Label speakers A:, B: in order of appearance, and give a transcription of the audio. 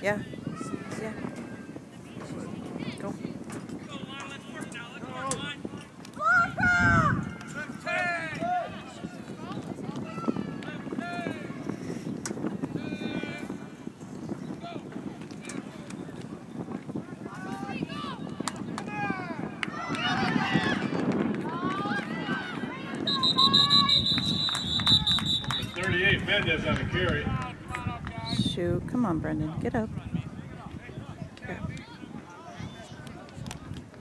A: Yeah. Yeah. Go.
B: Thirty-eight Mendez on the carry.
A: Come on, Brendan. Get up.